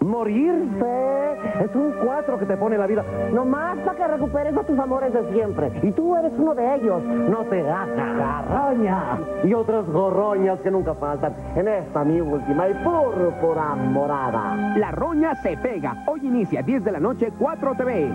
Morirse es un cuatro que te pone la vida. Nomás para que recuperes a tus amores de siempre. Y tú eres uno de ellos. No te hagas. Garroña. Y otras gorroñas que nunca faltan. En esta mi última y púrpura morada. La roña se pega. Hoy inicia 10 de la noche 4 TV.